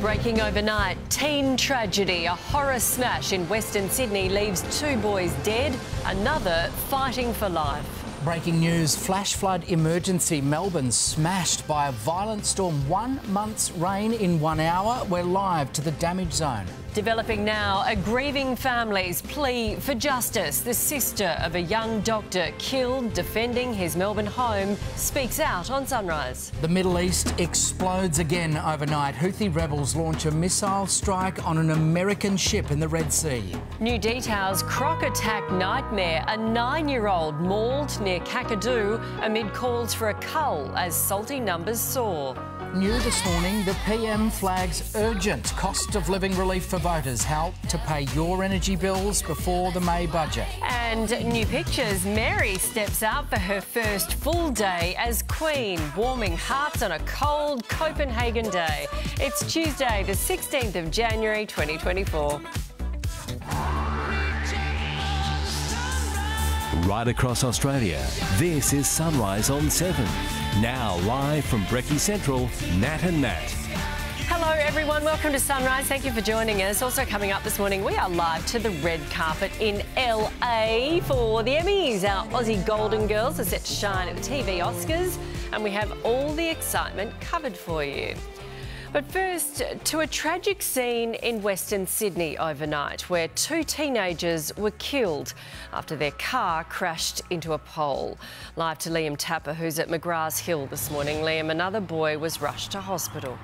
Breaking overnight, teen tragedy. A horror smash in Western Sydney leaves two boys dead, another fighting for life. Breaking news flash flood emergency. Melbourne smashed by a violent storm. One month's rain in one hour. We're live to the damage zone. Developing now, a grieving family's plea for justice. The sister of a young doctor killed defending his Melbourne home speaks out on Sunrise. The Middle East explodes again overnight. Houthi rebels launch a missile strike on an American ship in the Red Sea. New details croc attack nightmare. A nine year old mauled near Kakadu amid calls for a cull as salty numbers soar. New this morning, the PM flags urgent cost of living relief for voters. Help to pay your energy bills before the May budget. And new pictures. Mary steps out for her first full day as Queen, warming hearts on a cold Copenhagen day. It's Tuesday, the 16th of January 2024. Right across Australia, this is Sunrise on 7. Now, live from Brekky Central, Nat and Nat. Hello, everyone. Welcome to Sunrise. Thank you for joining us. Also, coming up this morning, we are live to the red carpet in LA for the Emmys. Our Aussie Golden Girls are set to shine at the TV Oscars, and we have all the excitement covered for you. But first, to a tragic scene in Western Sydney overnight where two teenagers were killed after their car crashed into a pole. Live to Liam Tapper, who's at McGrath's Hill this morning. Liam, another boy was rushed to hospital.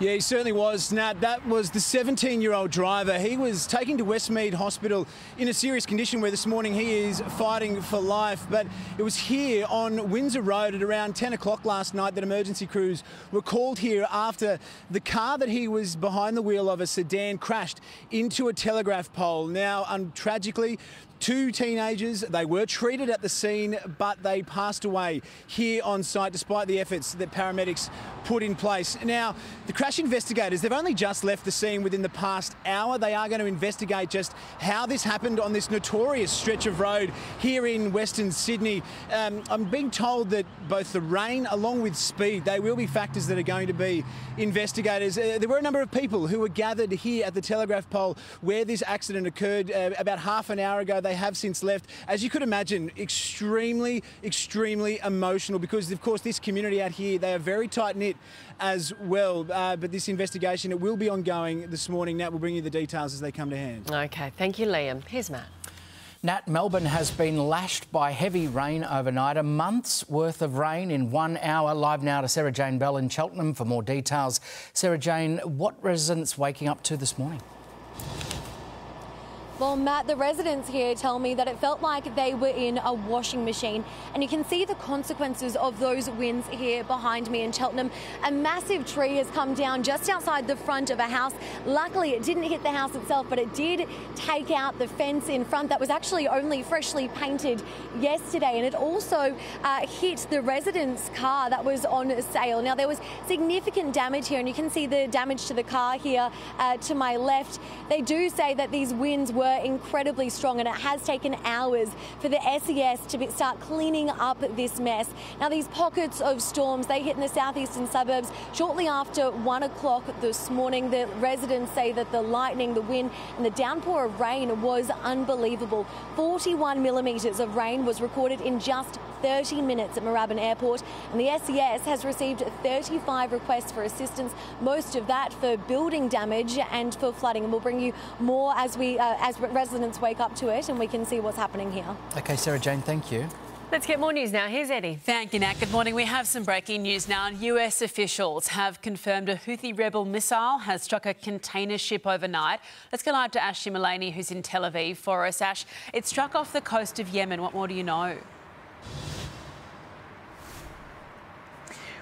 Yeah, he certainly was, Nat. That was the 17-year-old driver. He was taken to Westmead Hospital in a serious condition where this morning he is fighting for life. But it was here on Windsor Road at around 10 o'clock last night that emergency crews were called here after the car that he was behind the wheel of a sedan crashed into a telegraph pole. Now, um, tragically, Two teenagers, they were treated at the scene, but they passed away here on site despite the efforts that paramedics put in place. Now, the crash investigators, they've only just left the scene within the past hour. They are going to investigate just how this happened on this notorious stretch of road here in Western Sydney. Um, I'm being told that both the rain along with speed, they will be factors that are going to be investigators. Uh, there were a number of people who were gathered here at the telegraph pole where this accident occurred uh, about half an hour ago. They they have since left. As you could imagine, extremely, extremely emotional because, of course, this community out here, they are very tight knit as well. Uh, but this investigation, it will be ongoing this morning. Nat will bring you the details as they come to hand. Okay, thank you, Liam. Here's Matt. Nat, Melbourne has been lashed by heavy rain overnight. A month's worth of rain in one hour. Live now to Sarah Jane Bell in Cheltenham for more details. Sarah Jane, what residents waking up to this morning? Well, Matt, the residents here tell me that it felt like they were in a washing machine, and you can see the consequences of those winds here behind me in Cheltenham. A massive tree has come down just outside the front of a house. Luckily, it didn't hit the house itself, but it did take out the fence in front that was actually only freshly painted yesterday, and it also uh, hit the resident's car that was on sale. Now, there was significant damage here, and you can see the damage to the car here uh, to my left. They do say that these winds were were incredibly strong and it has taken hours for the SES to be, start cleaning up this mess. Now these pockets of storms, they hit in the southeastern suburbs shortly after one o'clock this morning. The residents say that the lightning, the wind and the downpour of rain was unbelievable. 41 millimetres of rain was recorded in just 30 minutes at Moorabbin Airport and the SES has received 35 requests for assistance, most of that for building damage and for flooding. And we'll bring you more as we uh, as residents wake up to it and we can see what's happening here. Okay, Sarah Jane, thank you. Let's get more news now. Here's Eddie. Thank you, Nat. Good morning. We have some breaking news now. US officials have confirmed a Houthi rebel missile has struck a container ship overnight. Let's go live to Ashlee Mullany, who's in Tel Aviv for us. Ash, it struck off the coast of Yemen. What more do you know?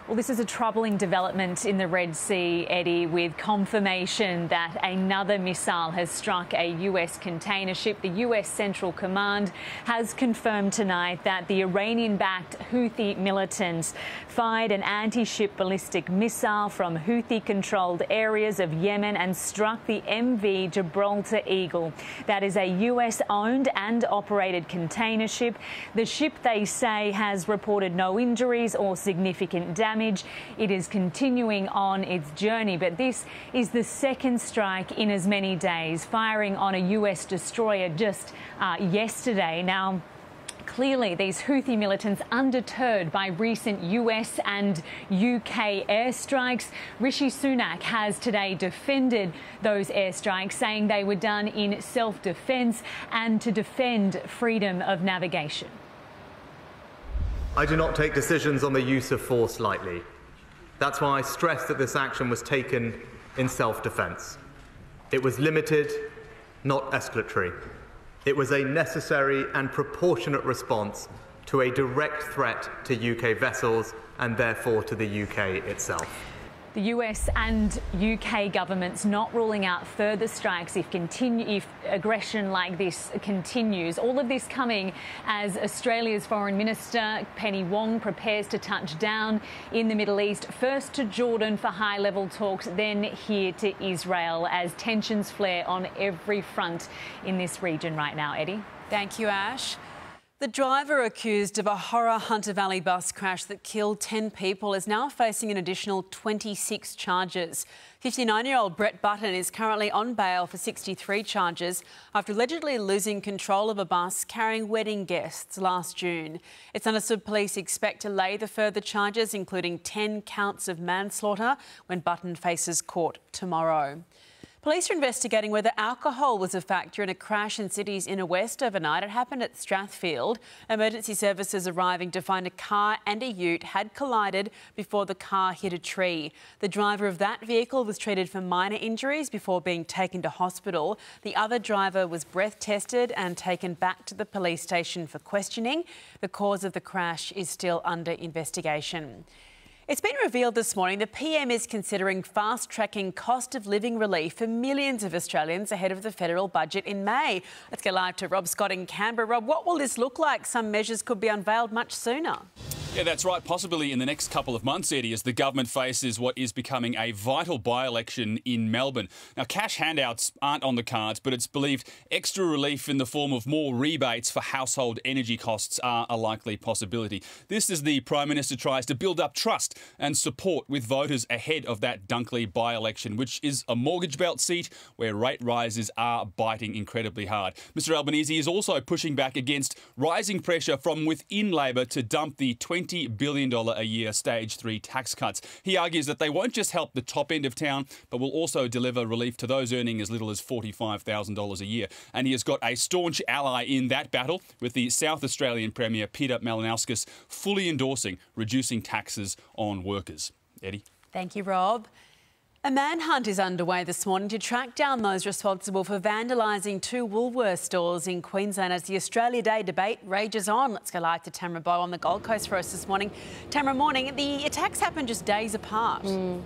Well, this is a troubling development in the Red Sea, Eddie, with confirmation that another missile has struck a US container ship. The US Central Command has confirmed tonight that the Iranian backed Houthi militants fired an anti ship ballistic missile from Houthi controlled areas of Yemen and struck the MV Gibraltar Eagle. That is a US owned and operated container ship. The ship, they say, has reported no injuries or significant damage. It is continuing on its journey, but this is the second strike in as many days, firing on a US destroyer just uh, yesterday. Now, Clearly, these Houthi militants, undeterred by recent US and UK airstrikes, Rishi Sunak has today defended those airstrikes, saying they were done in self defence and to defend freedom of navigation. I do not take decisions on the use of force lightly. That's why I stress that this action was taken in self defence. It was limited, not escalatory. It was a necessary and proportionate response to a direct threat to UK vessels and therefore to the UK itself. The US and UK governments not ruling out further strikes if, continue, if aggression like this continues. All of this coming as Australia's Foreign Minister Penny Wong prepares to touch down in the Middle East, first to Jordan for high level talks, then here to Israel as tensions flare on every front in this region right now. Eddie? Thank you, Ash. The driver accused of a horror Hunter Valley bus crash that killed 10 people is now facing an additional 26 charges. 59 year old Brett Button is currently on bail for 63 charges after allegedly losing control of a bus carrying wedding guests last June. It's understood police expect to lay the further charges, including 10 counts of manslaughter, when Button faces court tomorrow. Police are investigating whether alcohol was a factor in a crash in Sydney's inner west overnight. It happened at Strathfield. Emergency services arriving to find a car and a ute had collided before the car hit a tree. The driver of that vehicle was treated for minor injuries before being taken to hospital. The other driver was breath tested and taken back to the police station for questioning. The cause of the crash is still under investigation. It's been revealed this morning the PM is considering fast tracking cost of living relief for millions of Australians ahead of the federal budget in May. Let's go live to Rob Scott in Canberra. Rob, what will this look like? Some measures could be unveiled much sooner. Yeah, that's right. Possibly in the next couple of months, Eddie, as the government faces what is becoming a vital by election in Melbourne. Now, cash handouts aren't on the cards, but it's believed extra relief in the form of more rebates for household energy costs are a likely possibility. This as the Prime Minister tries to build up trust and support with voters ahead of that Dunkley by election, which is a mortgage belt seat where rate rises are biting incredibly hard. Mr Albanese is also pushing back against rising pressure from within Labor to dump the 20 $20 billion a year stage three tax cuts. He argues that they won't just help the top end of town, but will also deliver relief to those earning as little as $45,000 a year. And he has got a staunch ally in that battle with the South Australian Premier Peter Malinauskas fully endorsing reducing taxes on workers. Eddie? Thank you, Rob. A manhunt is underway this morning to track down those responsible for vandalising two Woolworths stores in Queensland as the Australia Day debate rages on. Let's go live to Tamara Bow on the Gold Coast for us this morning. Tamara, morning. The attacks happened just days apart. Mm.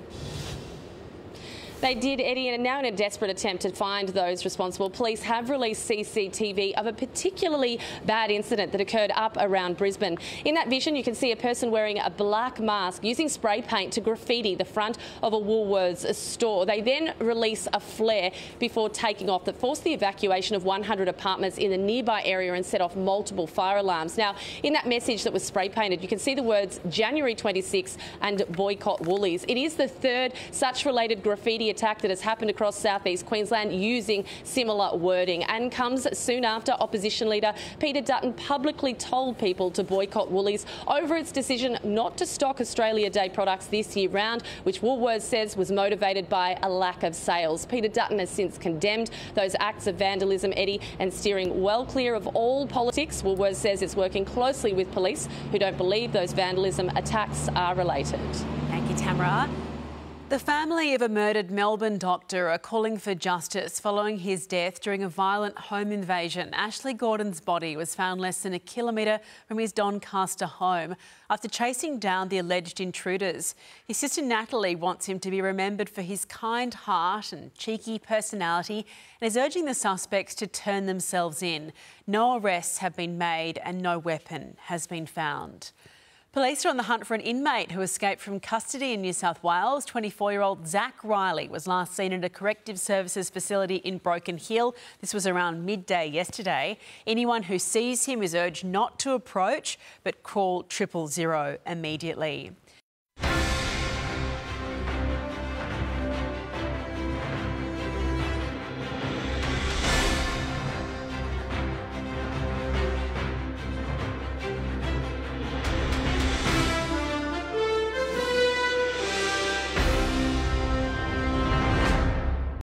They did, Eddie, and now in a desperate attempt to find those responsible, police have released CCTV of a particularly bad incident that occurred up around Brisbane. In that vision, you can see a person wearing a black mask using spray paint to graffiti the front of a Woolworths store. They then release a flare before taking off that forced the evacuation of 100 apartments in the nearby area and set off multiple fire alarms. Now, in that message that was spray painted, you can see the words January 26 and boycott Woolies. It is the third such related graffiti attack that has happened across southeast Queensland using similar wording and comes soon after opposition leader Peter Dutton publicly told people to boycott Woolies over its decision not to stock Australia Day products this year round, which Woolworths says was motivated by a lack of sales. Peter Dutton has since condemned those acts of vandalism, Eddie, and steering well clear of all politics. Woolworths says it's working closely with police who don't believe those vandalism attacks are related. Thank you, Tamara. The family of a murdered Melbourne doctor are calling for justice following his death during a violent home invasion. Ashley Gordon's body was found less than a kilometre from his Doncaster home after chasing down the alleged intruders. His sister Natalie wants him to be remembered for his kind heart and cheeky personality and is urging the suspects to turn themselves in. No arrests have been made and no weapon has been found. Police are on the hunt for an inmate who escaped from custody in New South Wales. 24-year-old Zach Riley was last seen at a corrective services facility in Broken Hill. This was around midday yesterday. Anyone who sees him is urged not to approach, but call triple zero immediately.